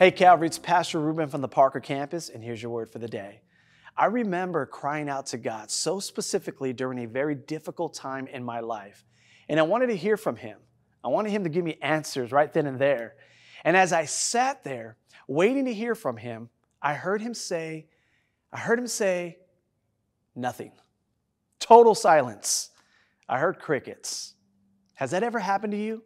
Hey, Calvary, it's Pastor Ruben from the Parker campus, and here's your word for the day. I remember crying out to God so specifically during a very difficult time in my life, and I wanted to hear from Him. I wanted Him to give me answers right then and there. And as I sat there waiting to hear from Him, I heard Him say, I heard Him say, nothing. Total silence. I heard crickets. Has that ever happened to you?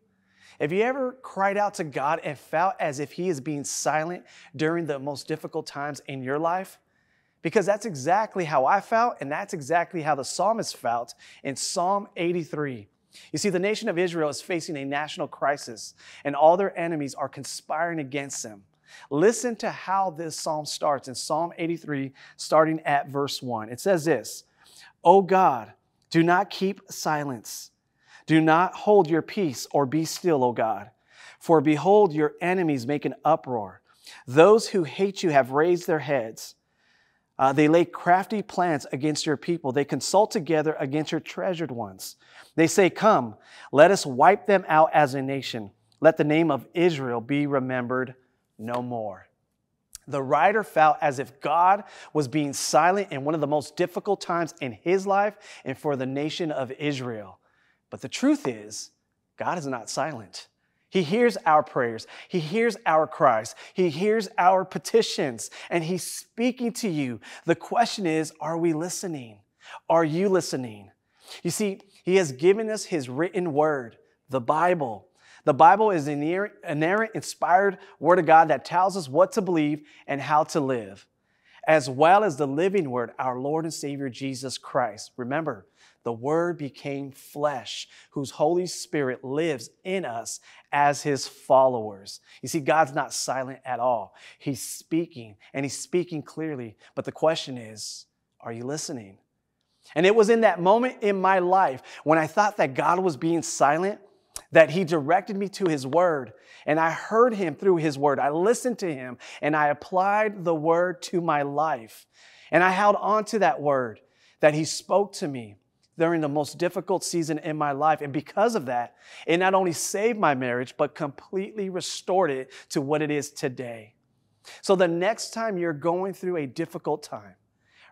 Have you ever cried out to God and felt as if He is being silent during the most difficult times in your life? Because that's exactly how I felt, and that's exactly how the psalmist felt in Psalm 83. You see, the nation of Israel is facing a national crisis, and all their enemies are conspiring against them. Listen to how this psalm starts in Psalm 83, starting at verse 1. It says this O God, do not keep silence. Do not hold your peace or be still, O God. For behold, your enemies make an uproar. Those who hate you have raised their heads. Uh, they lay crafty plans against your people. They consult together against your treasured ones. They say, Come, let us wipe them out as a nation. Let the name of Israel be remembered no more. The writer felt as if God was being silent in one of the most difficult times in his life and for the nation of Israel. But the truth is, God is not silent. He hears our prayers. He hears our cries. He hears our petitions, and He's speaking to you. The question is, are we listening? Are you listening? You see, He has given us His written word, the Bible. The Bible is an inerrant, inspired word of God that tells us what to believe and how to live, as well as the living word, our Lord and Savior Jesus Christ. Remember, the Word became flesh, whose Holy Spirit lives in us as His followers. You see, God's not silent at all. He's speaking, and He's speaking clearly. But the question is, are you listening? And it was in that moment in my life when I thought that God was being silent that He directed me to His Word. And I heard Him through His Word. I listened to Him and I applied the Word to my life. And I held on to that Word that He spoke to me during the most difficult season in my life. And because of that, it not only saved my marriage, but completely restored it to what it is today. So the next time you're going through a difficult time,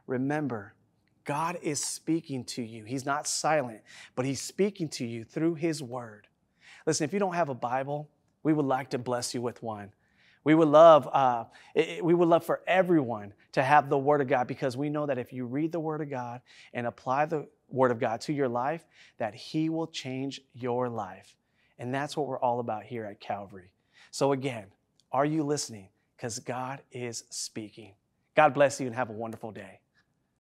remember, God is speaking to you. He's not silent, but He's speaking to you through His Word. Listen, if you don't have a Bible, we would like to bless you with one. We would love, uh, it, we would love for everyone to have the Word of God because we know that if you read the Word of God and apply the Word of God to your life, that He will change your life. And that's what we're all about here at Calvary. So, again, are you listening? Because God is speaking. God bless you and have a wonderful day.